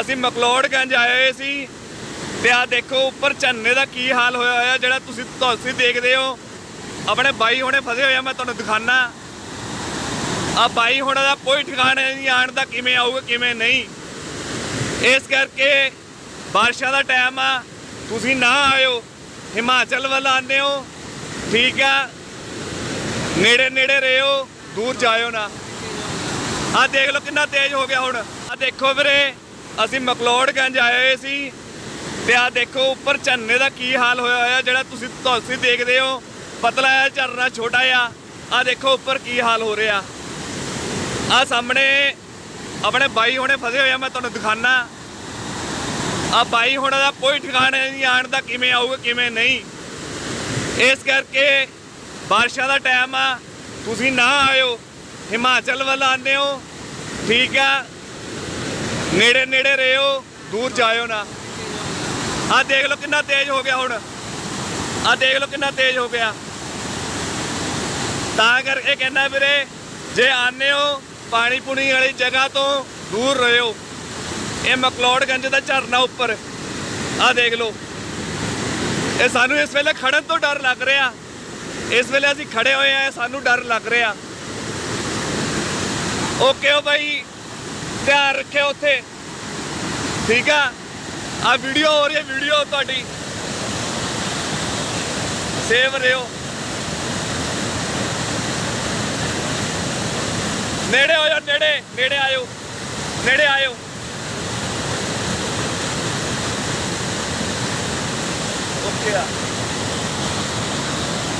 ਅਸੀਂ ਮਕਲੋੜਗੰਜ ਆਏ ਹੋਏ ਸੀ ਤੇ ਆ ਦੇਖੋ ਉੱਪਰ ਝੰਨੇ ਦਾ ਕੀ ਹਾਲ ਹੋਇਆ ਹੋਇਆ, ਜਿਹੜਾ ਤੁਸੀਂ ਤੁਸੀਂ ਦੇਖਦੇ ਹੋ। ਆਪਣੇ ਬਾਈ ਹੁਣੇ ਫਸੇ ਹੋਏ ਆ, ਮੈਂ ਤੁਹਾਨੂੰ ਦਿਖਾਣਾ ਆ ਬਾਈ ਹੁਣਾਂ ਦਾ ਕੋਈ ਠਿਕਾਣਾ ਨਹੀਂ ਆਣ ਦਾ ਕਿਵੇਂ ਆਊਗਾ, ਕਿਵੇਂ ਨਹੀਂ। ਇਸ ਕਰਕੇ ਬਾਰਿਸ਼ਾਂ ਦਾ ਟਾਈਮ ਆ, ਤੁਸੀਂ ਨਾ ਆਇਓ, ਹਿਮਾਚਲ ਵੱਲ ਆਉਂਦੇ ਹੋ, ਠੀਕ ਆ। ਨੇੜੇ ਨੇੜੇ ਰਹੋ, ਦੂਰ ਜਾਇਓ ਨਾ। ਆ ਦੇਖ ਲਓ ਕਿੰਨਾ ਤੇਜ਼ ਹੋ ਗਿਆ ਹੁਣ। ਆ ਦੇਖੋ ਵੀਰੇ ਅਸੀਂ ਮਕਲੋੜਗੰਜ ਆਏ ਹੋਏ ਸੀ ਤੇ ਆ ਦੇਖੋ ਉੱਪਰ ਝੰਨੇ ਦਾ ਕੀ ਹਾਲ ਹੋਇਆ ਹੋਇਆ, ਜਿਹੜਾ ਤੁਸੀਂ ਤੁਸੀਂ ਦੇਖਦੇ ਹੋ। ਪਤਲਾ ਹੈ ਝਰਨਾ ਛੋਟਾ ਆ ਆ ਦੇਖੋ ਉੱਪਰ ਕੀ ਹਾਲ ਹੋ ਰਿਹਾ। ਆ ਸਾਹਮਣੇ ਆਪਣੇ ਬਾਈ ਹੁਣੇ ਫਸੇ ਹੋਏ ਆ, ਮੈਂ ਤੁਹਾਨੂੰ ਦਿਖਾਣਾ ਆ ਬਾਈ ਹੁਣਾਂ ਦਾ ਕੋਈ ਠਿਕਾਣਾ ਨਹੀਂ ਆਣ ਦਾ ਕਿਵੇਂ ਆਊਗਾ, ਕਿਵੇਂ ਨਹੀਂ। ਇਸ ਕਰਕੇ ਬਾਰਿਸ਼ਾਂ ਦਾ ਟਾਈਮ ਆ। ਤੁਸੀਂ ਨਾ ਆਇਓ, ਹਿਮਾਚਲ ਵੱਲ ਆਉਂਦੇ ਹੋ। ਠੀਕ ਆ। ਨੇੜੇ ਨੇੜੇ ਰਹੋ, ਦੂਰ ਜਾਇਓ ਨਾ। ਆ ਦੇਖ ਲਓ ਕਿੰਨਾ ਤੇਜ਼ ਹੋ ਗਿਆ ਹੁਣ। ਆ ਦੇਖ ਲਓ ਕਿੰਨਾ ਤੇਜ਼ ਹੋ ਗਿਆ। ਤਾਂ ਕਰਕੇ ਕਹਿੰਦਾ ਵੀਰੇ, ਜੇ ਆਨੇ ਹੋ ਪਾਣੀ ਪੁਣੀ ਵਾਲੀ ਜਗ੍ਹਾ ਤੋਂ ਦੂਰ ਰਹੋ। ਇਹ ਮਕਲੋੜਗੰਜ ਦਾ ਝਰਨਾ ਉੱਪਰ। ਆ ਦੇਖ ਲਓ। ਇਹ ਸਾਨੂੰ ਇਸ ਵੇਲੇ ਖੜਨ ਤੋਂ ਡਰ ਲੱਗ ਰਿਹਾ। ਇਸ ਵੇਲੇ ਅਸੀਂ ਖੜੇ ਹੋਏ ਆ ਸਾਨੂੰ ਡਰ ਲੱਗ ਰਿਹਾ। ਓਕੇ ਓ ਭਾਈ ਧਿਆਨ ਰੱਖਿਓ ਉੱਥੇ। ਠੀਕ ਆ? ਆ ਵੀਡੀਓ ਹੋ ਰਹੀ ਹੈ ਵੀਡੀਓ ਤੁਹਾਡੀ। ਸੇਵ ਰਿਓ ਨੇੜੇ ਹੋ ਨੇੜੇ ਨੇੜੇ ਆਇਓ ਨੇੜੇ ਆਇਓ। ਓਕੇ ਆ।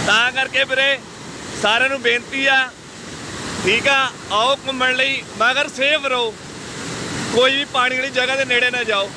ਤਾਂ ਕਰਕੇ ਵੀਰੇ, ਸਾਰਿਆਂ ਨੂੰ ਬੇਨਤੀ ਆ। ਠੀਕ ਆ? ਆਓ ਘੁੰਮਣ ਲਈ, ਮਗਰ ਸੇਫ ਰਹੋ। ਕੋਈ ਵੀ ਪਾਣੀ ਵਾਲੀ ਜਗ੍ਹਾ ਦੇ ਨੇੜੇ ਨਾ ਜਾਓ।